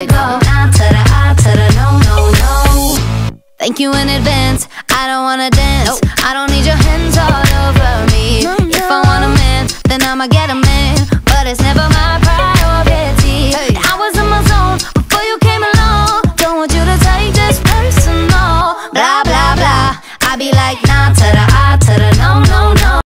Go now to the eye to the no no no. Thank you in advance. I don't wanna dance. Nope. I don't need your hands all over me. No, no. If I want a man, then I'ma get a man. But it's never my priority. Hey. I was in my zone before you came along. Don't want you to take this personal. Blah blah blah. I be like nah to the eye to the